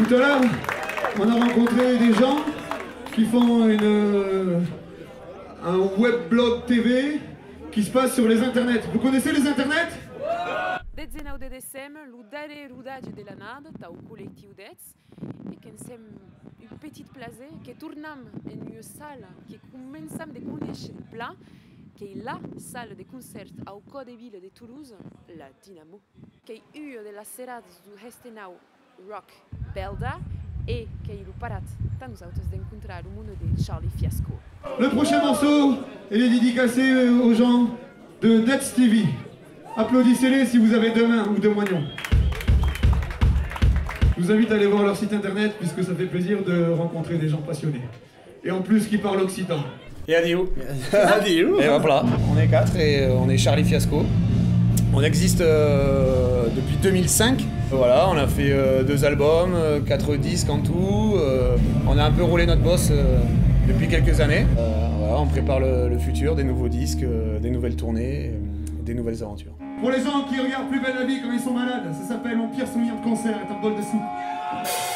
Tout à l'heure, on a rencontré des gens qui font une, euh, un webblog TV qui se passe sur les internets. Vous connaissez les internets? 19 de decembro, lo darrer rodatge de la nada, tau col·lectiu d'ets, e que ens hem un petit plaser que tornam en una sala que començam de conèixer el pla, que la salle de concert au cor de ville de Toulouse, la Dynamo, que est une de las serades du Hestenau Rock Belda, et parat monde de Charlie Fiasco. Le prochain morceau, il est dédicacé aux gens de Nets TV. Applaudissez-les si vous avez deux mains ou deux moignons. Je vous invite à aller voir leur site internet puisque ça fait plaisir de rencontrer des gens passionnés. Et en plus qui parlent occitan. Et adieu. Adieu. Et voilà, on est quatre et euh, on est Charlie Fiasco. On existe euh, depuis 2005. Voilà, on a fait euh, deux albums, euh, quatre disques en tout. On a un peu roulé notre boss depuis quelques années. On prépare le, futur, des nouveaux disques, des nouvelles tournées, des nouvelles aventures. Pour les gens qui regardent Plus belle la vie quand ils sont malades, ça s'appelle Mon pire souvenir de concert est un bol de soupe.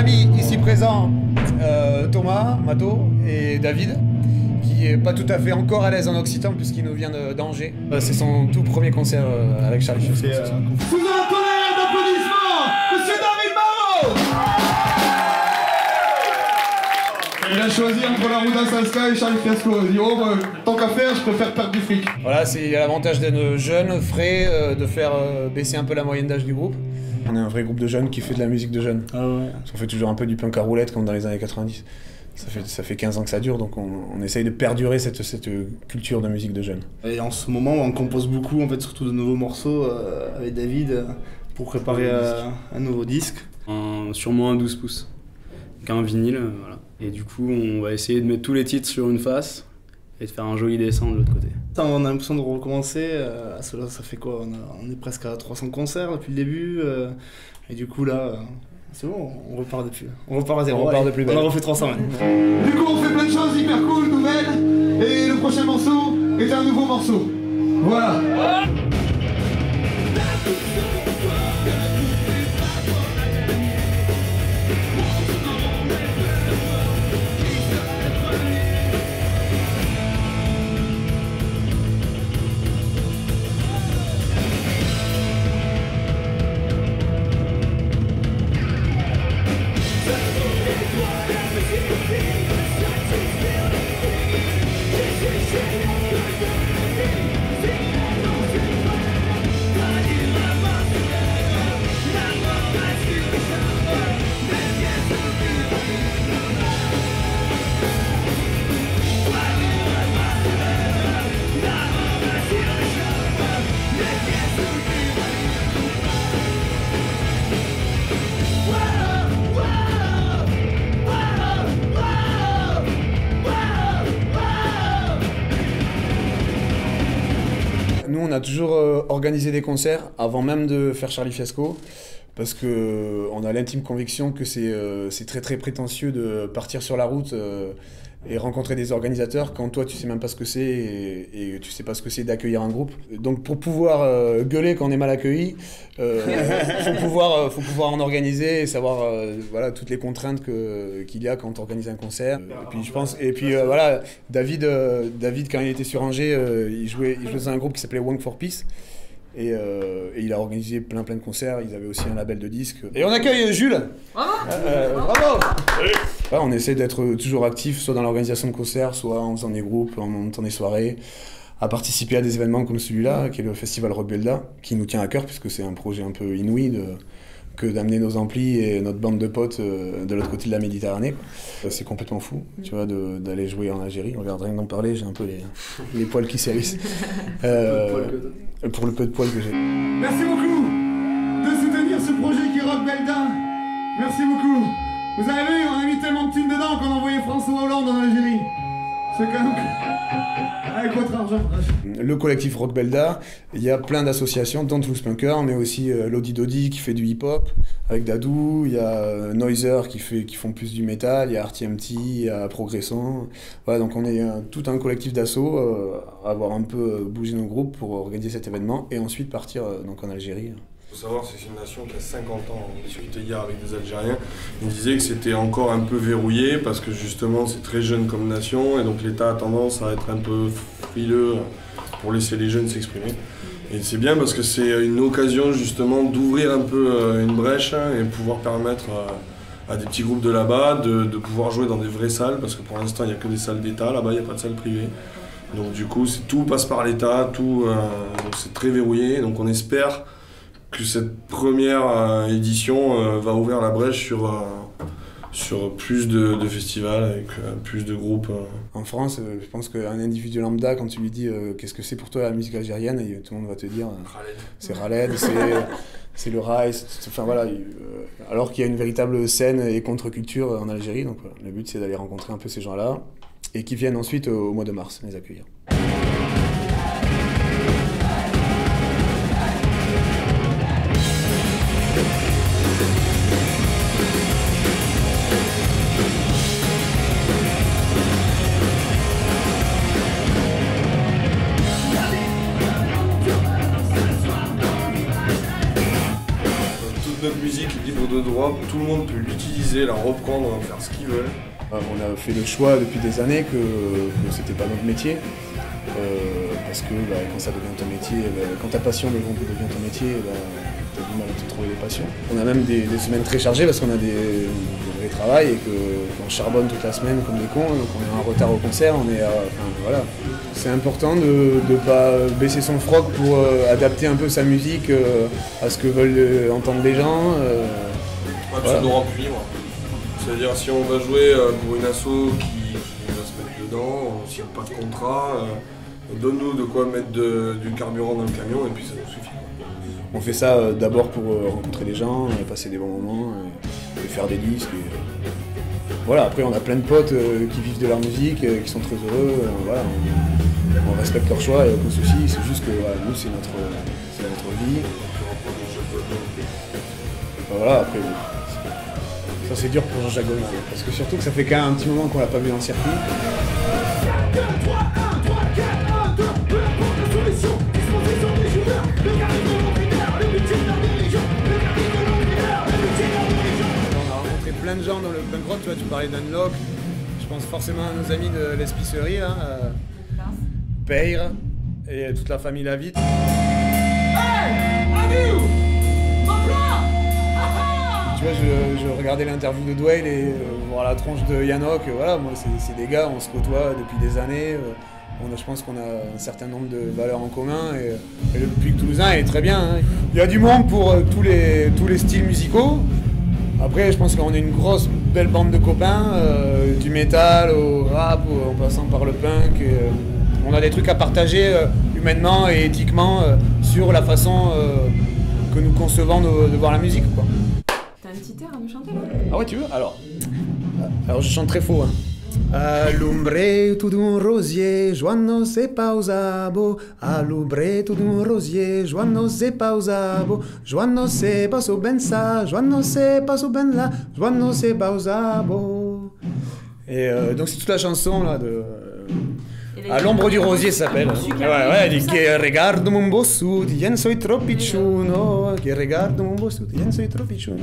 Amis ici présents, euh, Thomas, Mato et David, qui est pas tout à fait encore à l'aise en occitan puisqu'il nous vient d'Angers. Euh, C'est son tout premier concert euh, avec Charlie soir. Sous un tonnerre d'applaudissements, Monsieur David Barrault Il a choisi entre la Ruda Salska et Charlie Fiasco. Il dit, oh, bah, tant qu'à faire, je préfère perdre du fric. Voilà, c'est l'avantage d'être jeune, frais, de faire baisser un peu la moyenne d'âge du groupe. On est un vrai groupe de jeunes qui fait de la musique de jeunes. Ah ouais. On fait toujours un peu du punk à roulette comme dans les années 90. Ça fait, ça fait 15 ans que ça dure, donc on, on essaye de perdurer cette, cette culture de musique de jeunes. Et en ce moment, on compose beaucoup, en fait, surtout de nouveaux morceaux euh, avec David euh, pour préparer euh, un nouveau disque. Un- sûrement un 12 pouces. Donc un vinyle, voilà. Et du coup, on va essayer de mettre tous les titres sur une face et de faire un joli dessin de l'autre côté. On a l'impression de recommencer. euh, à cela, ça fait quoi on, a- on est presque à 300 concerts depuis le début. euh, et du coup, là, euh, c'est bon, on repart depuis. On repart à zéro. On repart de plus belle. On a refait 300 même. Du coup, on fait plein de choses hyper cool, nouvelles. Et le prochain morceau est un nouveau morceau. Voilà. On a toujours euh, organisé des concerts avant même de faire Charlie Fiasco, parce que euh, a l'intime conviction que c'est euh, c'est très très prétentieux de partir sur la route et rencontrer des organisateurs quand toi tu sais même pas ce que c'est et, et tu sais pas ce que c'est d'accueillir un groupe. Donc pour pouvoir euh, gueuler quand on est mal accueilli, euh, faut pouvoir euh, faut pouvoir en organiser et savoir euh, voilà toutes les contraintes que qu'il y a quand on organise un concert. Et puis je pense et puis euh, voilà David euh, David quand il était sur Angers, euh, il jouait il jouait dans un groupe qui s'appelait Wong for Peace. Et, euh, et il a organisé plein plein de concerts, ils avaient aussi un label de disques. Et on accueille Jules Euh, Bravo Ouais, On essaie d'être toujours actif, soit dans l'organisation de concerts, soit en faisant des groupes, en montant des soirées, à participer à des événements comme celui-là, qui est le Festival Rock Belda, qui nous tient à cœur, puisque c'est un projet un peu inouï de, que d'amener nos amplis et notre bande de potes euh, de l'autre côté de la Méditerranée. Euh, C'est complètement fou, tu vois, d'aller jouer en Algérie. Regarde, rien d'en parler, j'ai un peu les, les poils qui s'érissent. Euh, pour le peu de poils que j'ai. Merci beaucoup de soutenir ce projet qui rock Belda. Merci beaucoup. Vous avez vu, on a mis tellement de thunes dedans qu'on a envoyé François Hollande en Algérie. C'est quand même... Avec votre argent. Le collectif Rock Belda, il y a plein d'associations, dont Loose Punker, mais aussi euh, Lodi Dodi qui fait du hip-hop avec Dadou, il y a euh, Noiser qui, fait, qui font plus du métal, il y a RTMT, il y a Progressant. Voilà, donc on est euh, tout un collectif d'assaut euh, à avoir un peu bougé nos groupes pour organiser cet événement et ensuite partir donc en Algérie. Il faut savoir c'est une nation qui a 50 ans. On discutait hier avec des Algériens. Ils disaient que c'était encore un peu verrouillé parce que justement c'est très jeune comme nation et donc l'État a tendance à être un peu frileux pour laisser les jeunes s'exprimer. Et c'est bien parce que c'est une occasion justement d'ouvrir un peu euh, une brèche et pouvoir permettre à, à des petits groupes de là-bas de, pouvoir jouer dans des vraies salles parce que pour l'instant il n'y a que des salles d'État, là-bas il n'y a pas de salles privées. Donc du coup tout passe par l'État, tout euh, c'est très verrouillé. Donc on espère que cette première euh, édition euh, va ouvrir la brèche sur, euh, sur plus de, de festivals avec euh, plus de groupes. euh. En France, euh, je pense qu'un individu lambda, quand tu lui dis euh, qu'est-ce que c'est pour toi la musique algérienne, et tout le monde va te dire euh, c'est Raled, c'est c'est le rail, enfin voilà. il- alors qu'il y a une véritable scène et contre-culture en Algérie, donc voilà, le but c'est d'aller rencontrer un peu ces gens-là et qui viennent ensuite au mois de mars les accueillir. Tout le monde peut l'utiliser, la reprendre, en faire ce qu'il veut. Euh, On a fait le choix depuis des années que, que c'était pas notre métier. euh, parce que bah, quand ça devient ton métier, bah, quand ta passion devient ton métier, bah, t'as du mal à te trouver des passions. On a même des, semaines très chargées parce qu'on a des, vrais travail et qu'on charbonne toute la semaine comme des cons, donc on est en retard au concert, on est à- voilà. C'est important de ne pas baisser son froc pour euh, adapter un peu sa musique euh, à ce que veulent entendre les gens. Euh, Voilà. ça nous rend plus libres. C'est-à-dire si on va jouer euh, pour une asso qui, qui va se mettre dedans, on signe pas de contrat, euh, donne-nous de quoi mettre de- du carburant dans le camion et puis ça nous suffit. On fait ça euh, d'abord pour euh, rencontrer les gens, euh, passer des bons moments, euh, et faire des disques. et, euh, voilà, après on a plein de potes euh, qui vivent de leur musique, euh, qui sont très heureux. euh, voilà, on, on respecte leur choix, il n'y a aucun souci. C'est juste que voilà, nous c'est notre, c'est notre vie. Voilà, après ça c'est dur pour Jean-Jacques Goldman, parce que surtout que ça fait quand même un petit moment qu'on l'a pas vu dans le circuit. On a rencontré plein de gens dans le punk rock, tu vois, tu parlais d'Unlock, je pense forcément à nos amis de l'espicerie, là, euh, Peyre et toute la famille Lavitte. Je, regardais l'interview de Dwayne et euh, voir la tronche de Yannock, voilà, moi c'est des gars, on se côtoie depuis des années, euh, je pense qu'on a un certain nombre de valeurs en commun et, le public toulousain est très bien. hein. Il y a du monde pour euh, tous, les, styles musicaux. Après, je pense qu'on est une grosse, belle bande de copains, du métal au rap, en passant par le punk. on a des trucs à partager humainement et éthiquement sur la façon que nous concevons de, voir la musique. Ah ouais, tu veux Alors, alors je chante très faux. Hein. Tout d'un rosier, Joanno se pausabo. Alumbre tout d'un rosier, Joanno se pausabo. Joanno se paso ben ça, Joanno se paso ben là, Joanno se pausabo. Et euh, donc c'est toute la chanson là de. À l'ombre du rosier s'appelle. Ouais, ouais, dit que regarde mon tropicciuno, que regarde mon tropicciuno.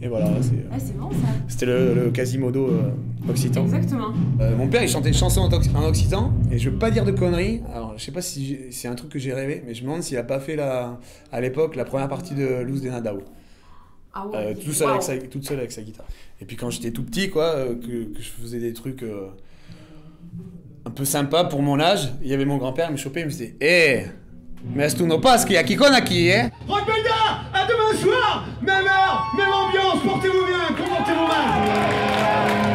Et voilà, c'est. Ah, c'est bon ça C'était le, le Quasimodo euh, occitan. Exactement. Euh, mon père, il chantait une chanson en, occitan, et je veux pas dire de conneries. Alors, je sais pas si c'est un truc que j'ai rêvé, mais je me demande s'il a pas fait la, à l'époque la première partie de Luz de Nadao. Ah ouais. Euh, tout seul avec sa, toute seule avec sa guitare. Et puis quand j'étais tout petit, quoi, euh, que, que je faisais des trucs euh, un peu sympas pour mon âge, il y avait mon grand-père, il me chopait, il me disait Hé, Mais esto no passe, qu'il y a? Qui con aquí, hein Rock à demain soir! Même heure, même ambiance, portez-vous bien, comportez-vous mal